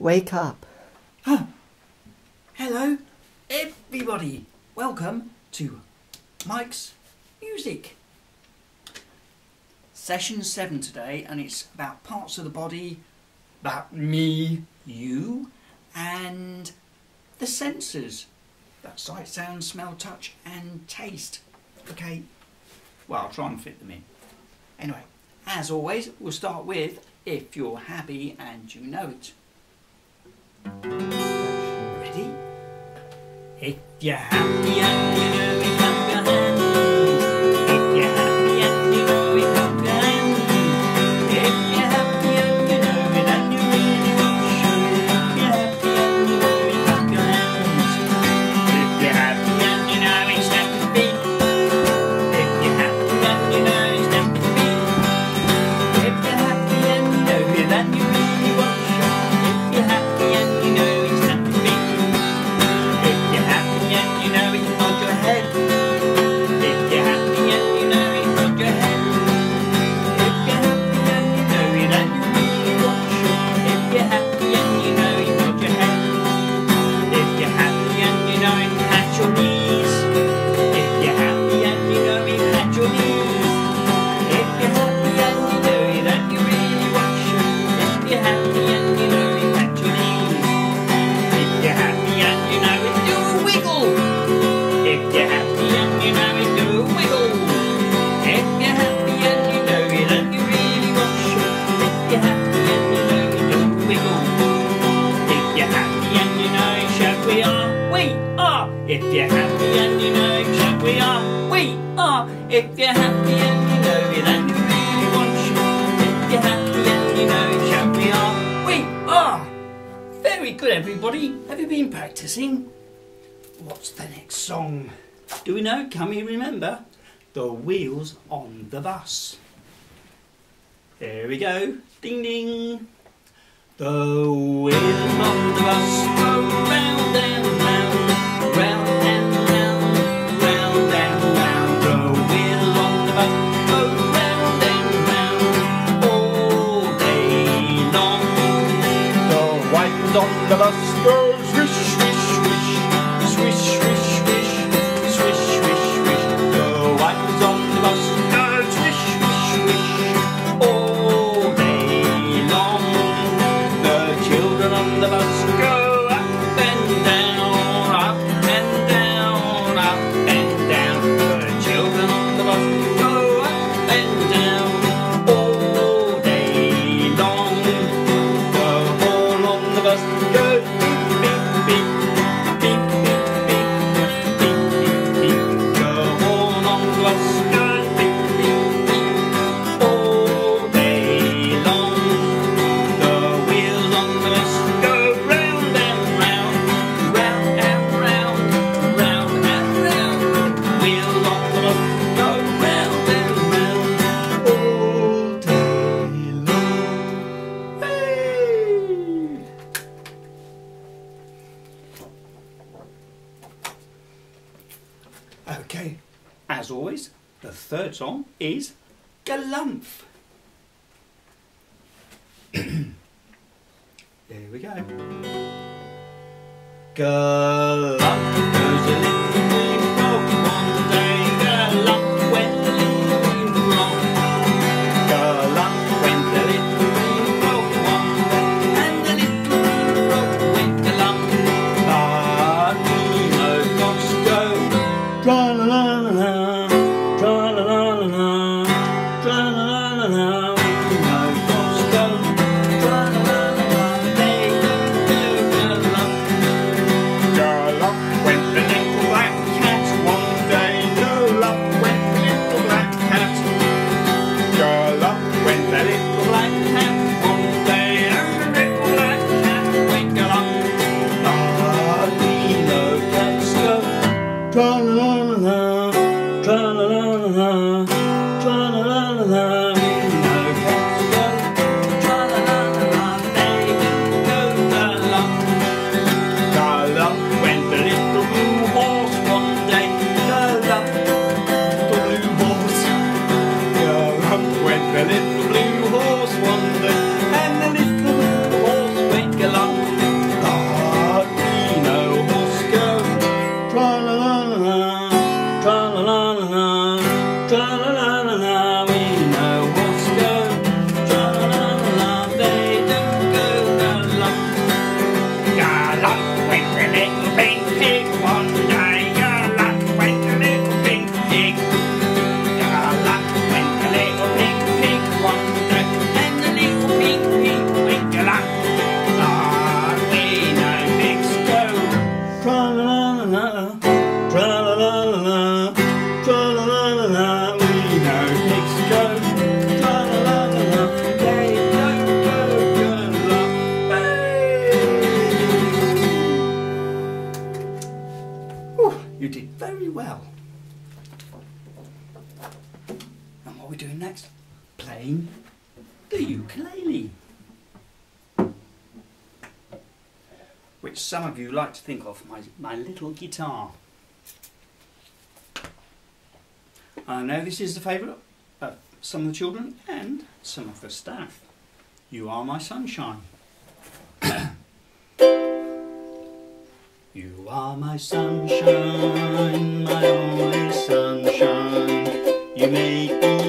Wake up. Oh. Hello, everybody. Welcome to Mike's Music. Session 7 today, and it's about parts of the body, about me, you, and the senses—that sight, sound, smell, touch, and taste. Okay, well, I'll try and fit them in. Anyway, as always, we'll start with if you're happy and you know it. Ready? If you're happy and you know know? Can we remember? The wheels on the bus. Here we go. Ding ding. The wheels on the bus go round and round, round and round, round and round. The wheels on the bus go round and round all day long. The on the bus swish swish. third song is Galumph. there we go. Galumph playing the ukulele. Which some of you like to think of, my, my little guitar. I know this is the favourite of some of the children and some of the staff. You are my sunshine. you are my sunshine, my only sunshine. You make me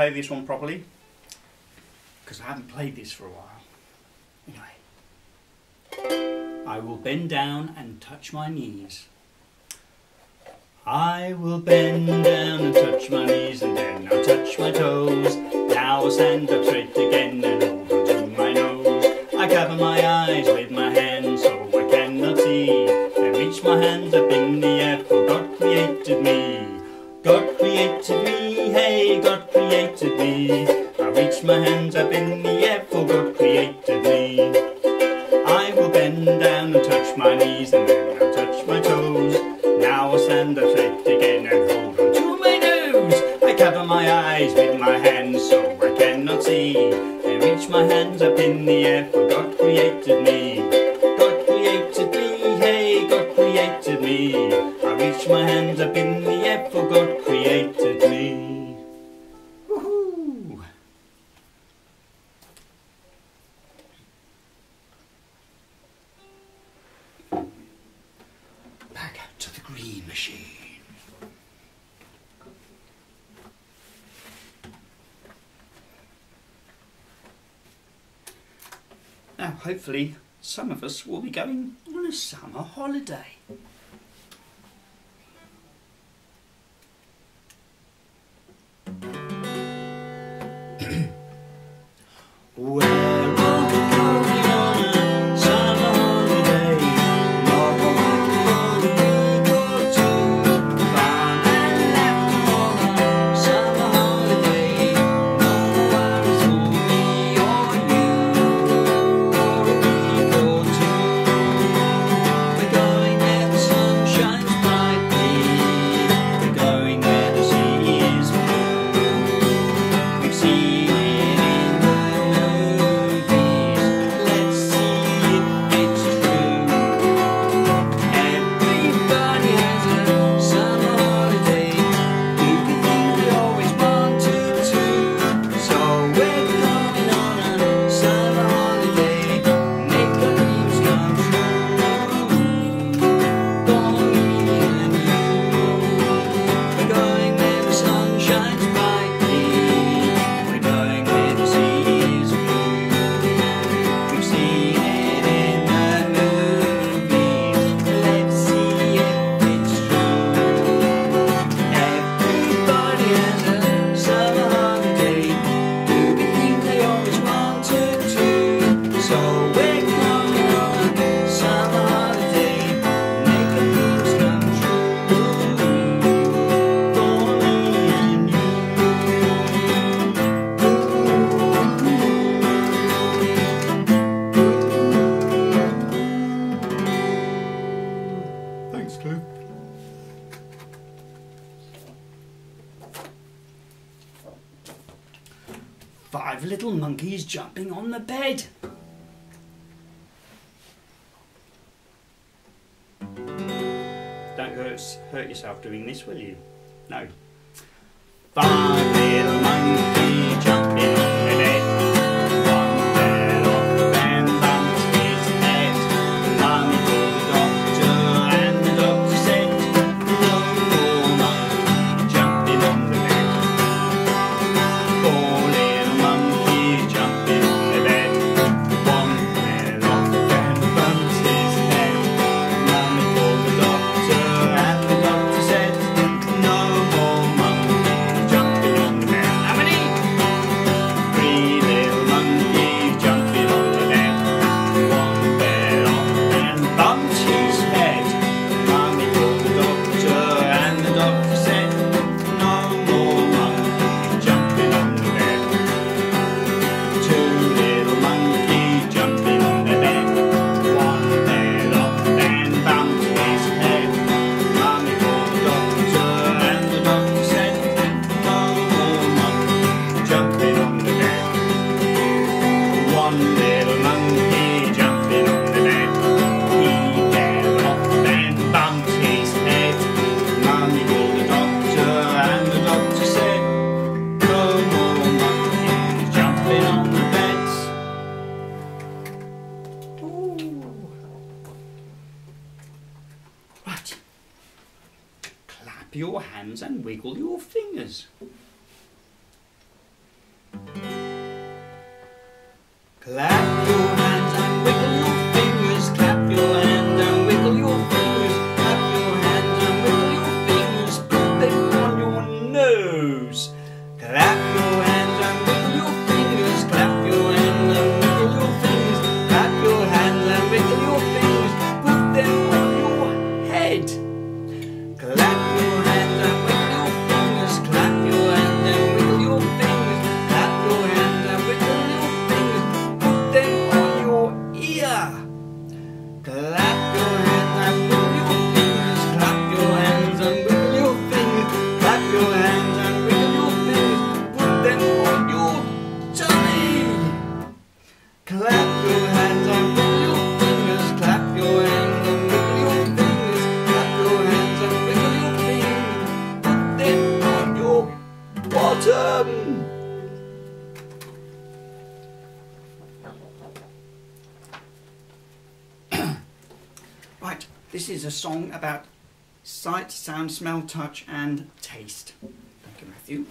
play this one properly. Because I haven't played this for a while. Anyway. I will bend down and touch my knees. I will bend down and touch my knees and then I'll touch my toes. Now I'll stand up straight again and on to my nose. I cover my eyes with my hands so I cannot see. And reach my hands up in the air for God created me. God created me, hey, God created me. I reach my hands up in the air for God created me. I will bend down and touch my knees and then I'll touch my toes. Now I'll stand up straight again and hold on to my nose. I cover my eyes with my hands so I cannot see. And reach my hands up in the air for God created me. God created me, hey, God created me. I reach my hands up in the air for God created me. Back to the green machine. Now, hopefully, some of us will be going on a summer holiday. yourself doing this, will you? No. Bye. This is a song about sight, sound, smell, touch, and taste. Thank you, Matthew.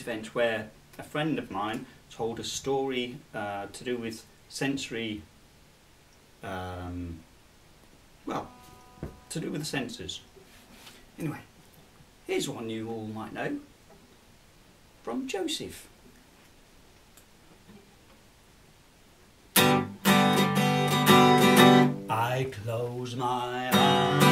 event where a friend of mine told a story uh, to do with sensory, um, well, to do with the senses. Anyway, here's one you all might know from Joseph. I close my eyes.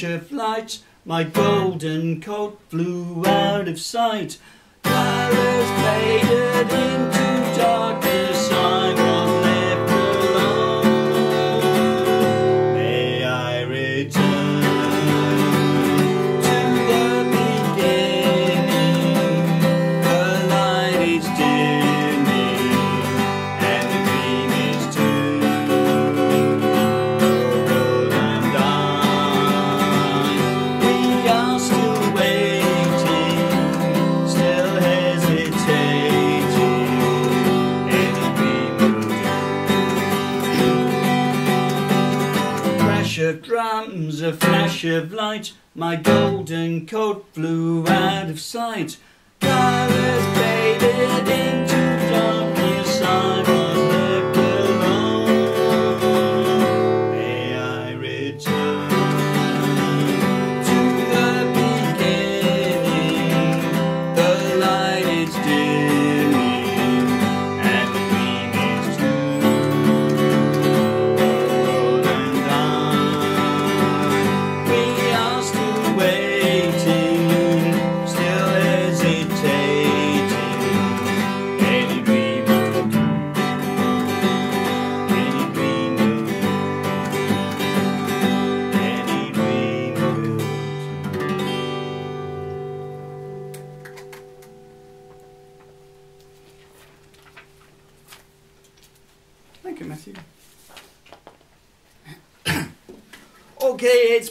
flash of light, my golden coat flew out of sight. Colors faded into darkness. flash of light, my golden coat flew out of sight. Colors faded into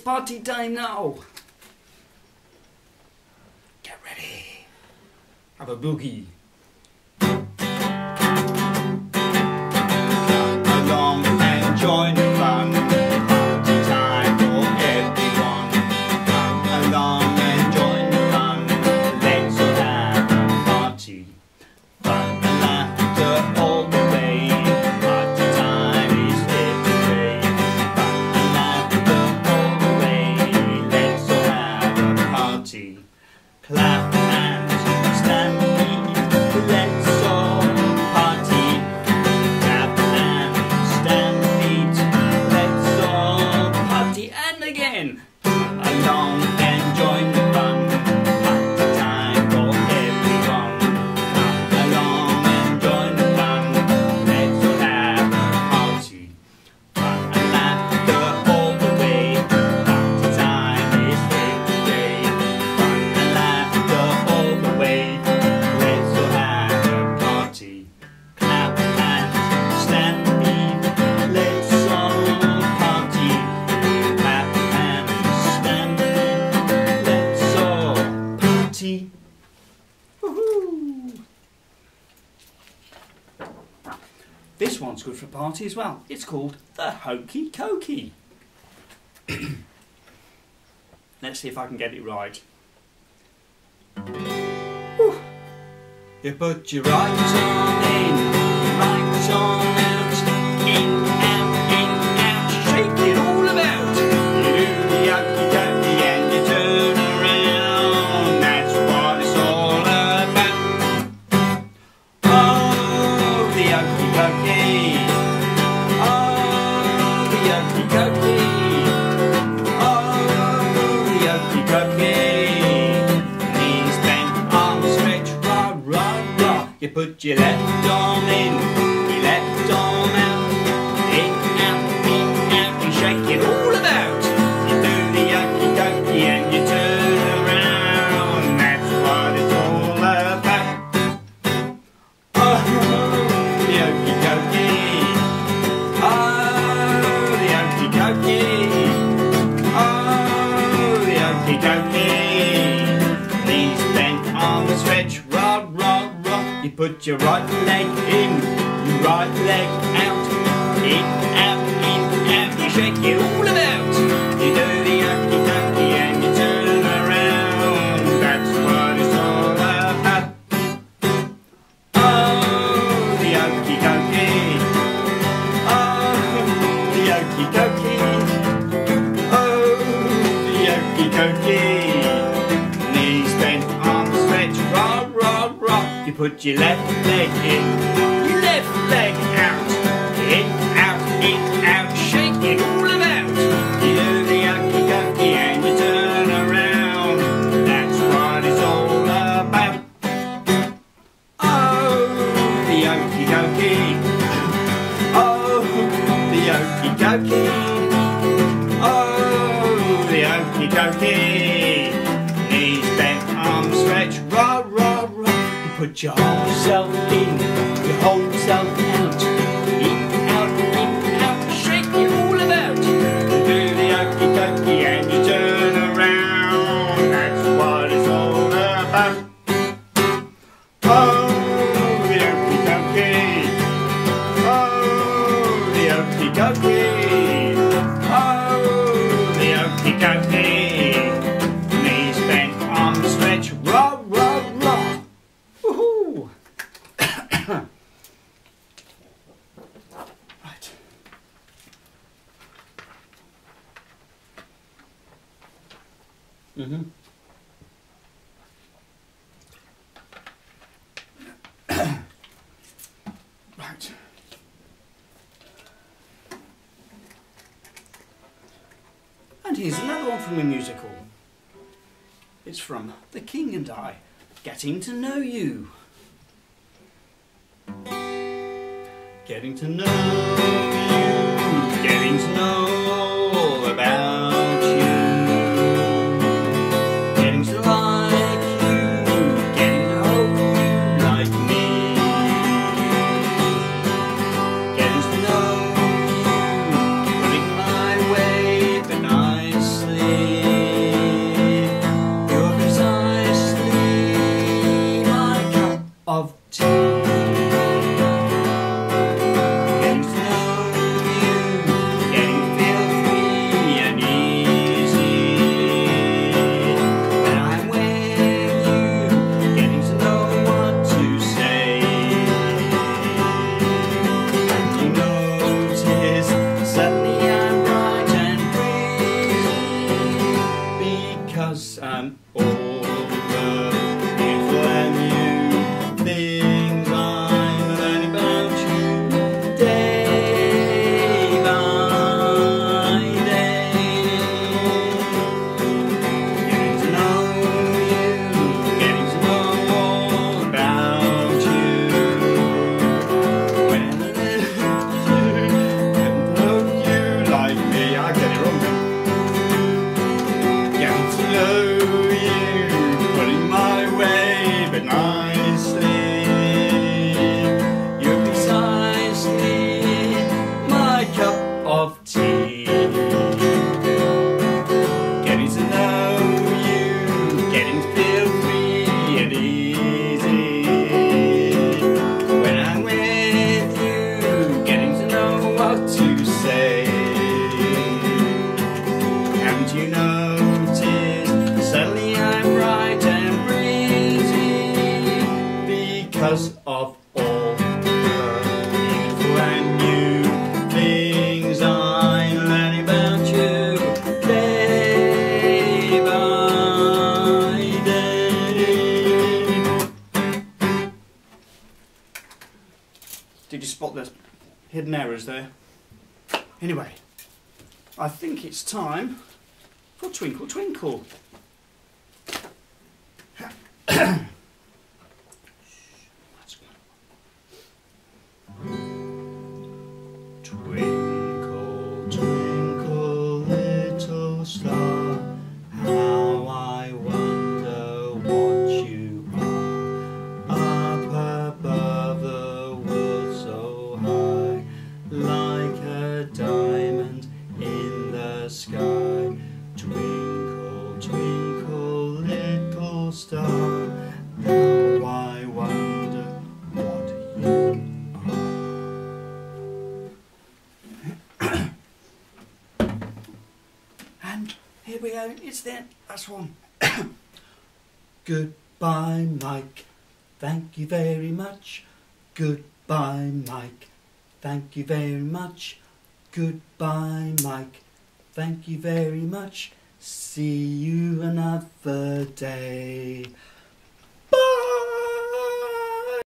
Party time now! Get ready! Have a boogie! This one's good for a party as well. It's called the Hokey Cokey. Let's see if I can get it right. Whew. You put your right on in put your left arm in. your right leg in, your right leg out, in, out, in, out. You shake it all about. You do the yucky ducky and you turn around. That's what it's all about. Oh, the yucky ducky. Oh, the yucky ducky. Oh, the yucky ducky. put your left leg in, left leg out, in, out, in, out, shake it all about. put yourself in. I getting to know you. Getting to know you, getting to know it's time for Twinkle Twinkle. One. Goodbye, Mike. Thank you very much. Goodbye, Mike. Thank you very much. Goodbye, Mike. Thank you very much. See you another day.